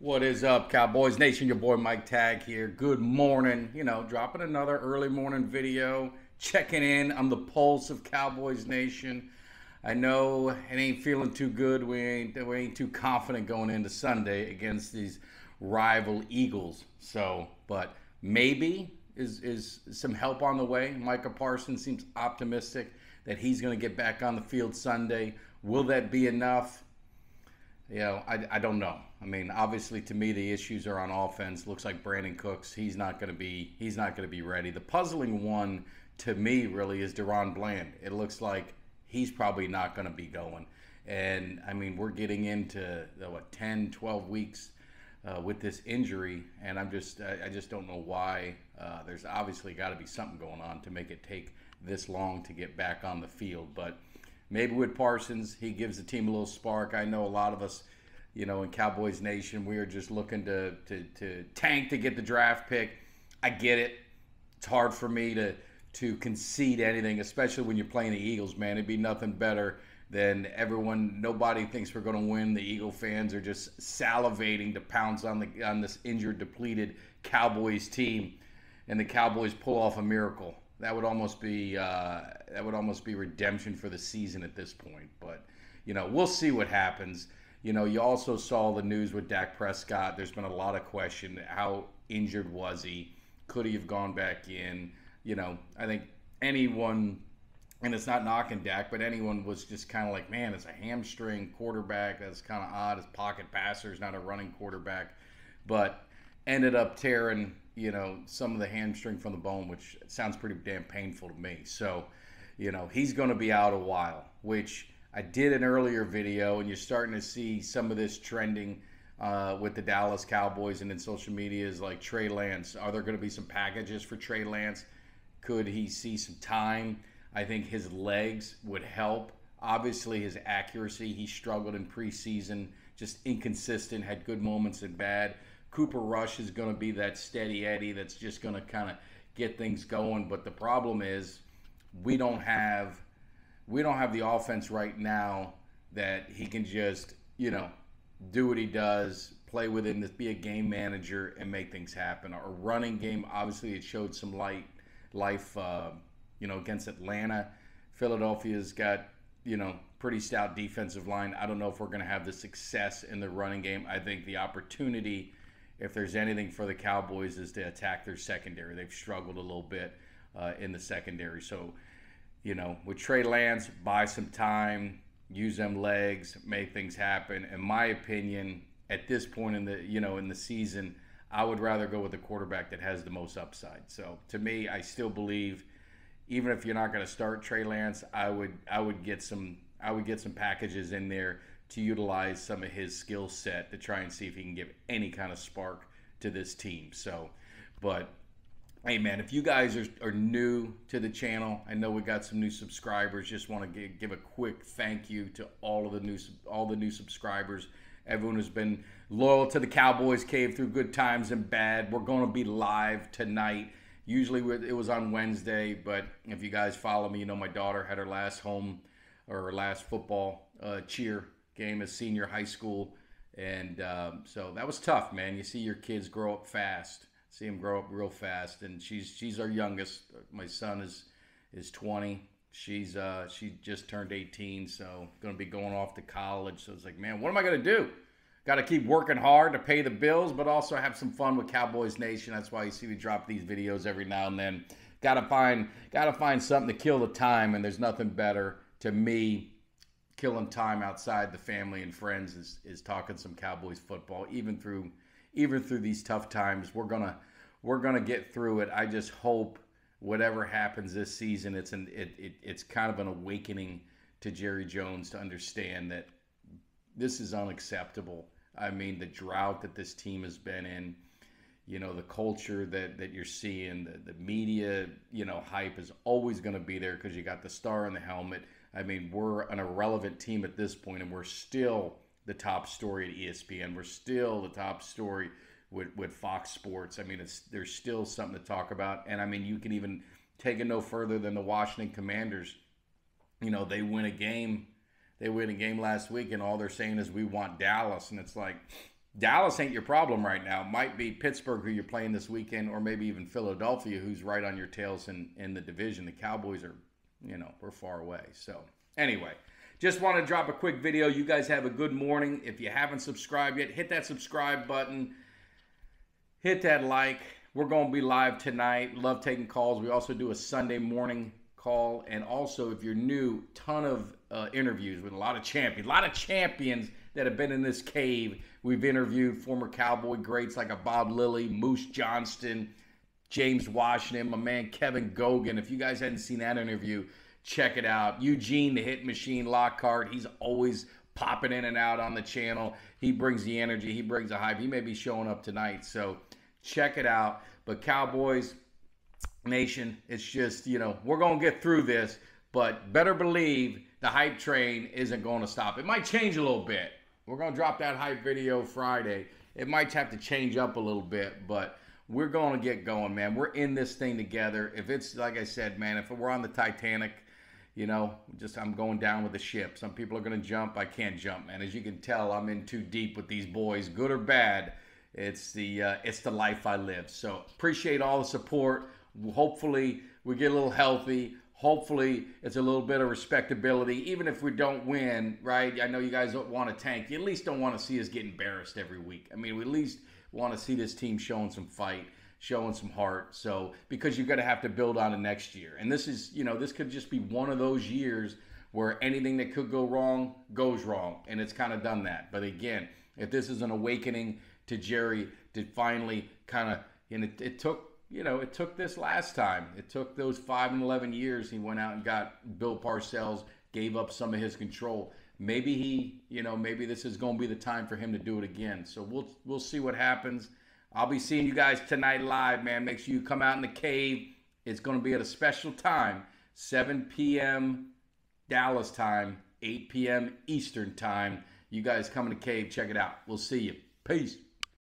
What is up, Cowboys Nation? Your boy Mike Tag here. Good morning. You know, dropping another early morning video, checking in on the pulse of Cowboys Nation. I know it ain't feeling too good. We ain't we ain't too confident going into Sunday against these rival Eagles. So, but maybe is is some help on the way. Micah Parsons seems optimistic that he's going to get back on the field Sunday. Will that be enough? You know, I, I don't know. I mean, obviously, to me, the issues are on offense. Looks like Brandin Cooks. He's not going to be. He's not going to be ready. The puzzling one to me really is DaRon Bland. It looks like he's probably not going to be going. And I mean, we're getting into what 10, 12 weeks uh, with this injury, and I'm just I, I just don't know why. Uh, there's obviously got to be something going on to make it take this long to get back on the field, but maybe with Parsons, he gives the team a little spark. I know a lot of us, you know, in Cowboys Nation, we are just looking to, to, to tank to get the draft pick. I get it. It's hard for me to to concede anything, especially when you're playing the Eagles, man. It'd be nothing better than everyone. Nobody thinks we're going to win. The Eagle fans are just salivating to pounce on the on this injured, depleted Cowboys team, and the Cowboys pull off a miracle that would almost be uh, that would almost be redemption for the season at this point. But you know, we'll see what happens. You know, you also saw the news with Dak Prescott. There's been a lot of question: how injured was he? Could he have gone back in? You know, I think anyone, and it's not knocking Dak, but anyone was just kind of like, man, it's a hamstring quarterback. That's kind of odd. As pocket passer, is not a running quarterback, but ended up tearing you know, some of the hamstring from the bone, which sounds pretty damn painful to me. So, you know, he's going to be out a while, which I did an earlier video, and you're starting to see some of this trending uh, with the Dallas Cowboys and in social media is like Trey Lance. Are there going to be some packages for Trey Lance? Could he see some time? I think his legs would help. Obviously, his accuracy, he struggled in preseason, just inconsistent, had good moments and bad. Cooper Rush is going to be that steady Eddie that's just going to kind of get things going. But the problem is we don't have we don't have the offense right now that he can just you know do what he does, play within this, be a game manager, and make things happen. Our running game, obviously, it showed some light life, uh, you know, against Atlanta. Philadelphia's got you know pretty stout defensive line. I don't know if we're going to have the success in the running game. I think the opportunity if there's anything for the Cowboys is to attack their secondary. They've struggled a little bit uh, in the secondary. So, you know, with Trey Lance, buy some time, use them legs, make things happen. In my opinion, at this point in the you know in the season, I would rather go with the quarterback that has the most upside. So to me, I still believe, even if you're not going to start Trey Lance, I would I would get some I would get some packages in there to utilize some of his skill set to try and see if he can give any kind of spark to this team. So, but hey, man, if you guys are, are new to the channel, I know we got some new subscribers. Just want to give, give a quick thank you to all of the new all the new subscribers. Everyone who's been loyal to the Cowboys Cave through good times and bad. We're going to be live tonight. Usually it was on Wednesday, but if you guys follow me, you know my daughter had her last home or her last football uh, cheer game as senior high school. And um, so that was tough, man. You see your kids grow up fast, see them grow up real fast. And she's she's our youngest. My son is is 20. She's uh, she just turned 18, so going to be going off to college. So it's like, man, what am I going to do? Got to keep working hard to pay the bills, but also have some fun with Cowboys Nation. That's why you see we drop these videos every now and then. Got to find got to find something to kill the time, and there's nothing better to me killing time outside the family and friends is, is talking some Cowboys football. Even through even through these tough times, we're gonna we're gonna get through it. I just hope whatever happens this season, it's an it, it it's kind of an awakening to Jerry Jones to understand that this is unacceptable. I mean, the drought that this team has been in, you know, the culture that, that you're seeing, the, the media, you know, hype is always going to be there because you got the star in the helmet. I mean, we're an irrelevant team at this point, and we're still the top story at ESPN. We're still the top story with, with Fox Sports. I mean, it's there's still something to talk about. And I mean, you can even take it no further than the Washington Commanders. You know, they win a game. They win a game last week, and all they're saying is we want Dallas, and it's like, Dallas ain't your problem right now. Might be Pittsburgh, who you're playing this weekend, or maybe even Philadelphia, who's right on your tails in, in the division. The Cowboys are, you know, we're far away. So, anyway, just want to drop a quick video. You guys have a good morning. If you haven't subscribed yet, hit that subscribe button, hit that like. We're going to be live tonight. Love taking calls. We also do a Sunday morning call. And also, if you're new, ton of uh, interviews with a lot of champions, a lot of champions that have been in this cave. We've interviewed former Cowboy greats like a Bob Lilly, Moose Johnston, James Washington, my man Kevin Gogan. If you guys hadn't seen that interview, check it out. Eugene, the hit machine Lockhart, he's always popping in and out on the channel. He brings the energy, he brings the hype. He may be showing up tonight, so check it out. But Cowboys Nation, it's just, you know, we're going to get through this, but better believe the hype train isn't going to stop. It might change a little bit. We're going to drop that hype video Friday. It might have to change up a little bit, but we're going to get going, man. We're in this thing together. If it's, like I said, man, if we're on the Titanic, you know, just I'm going down with the ship. Some people are going to jump. I can't jump, man. As you can tell, I'm in too deep with these boys, good or bad. It's the uh, it's the life I live. So appreciate all the support. Hopefully we get a little healthy hopefully it's a little bit of respectability even if we don't win right i know you guys don't want to tank you at least don't want to see us get embarrassed every week i mean we at least want to see this team showing some fight showing some heart so because you're going to have to build on it next year and this is you know this could just be one of those years where anything that could go wrong goes wrong and it's kind of done that but again if this is an awakening to jerry to finally kind of and it, it took you know, it took this last time. It took those five and eleven years. He went out and got Bill Parcells, gave up some of his control. Maybe he, you know, maybe this is going to be the time for him to do it again. So we'll we'll see what happens. I'll be seeing you guys tonight live, man. Make sure you come out in the cave. It's going to be at a special time, 7 p.m. Dallas time, 8 p.m. Eastern time. You guys come in the cave, check it out. We'll see you. Peace.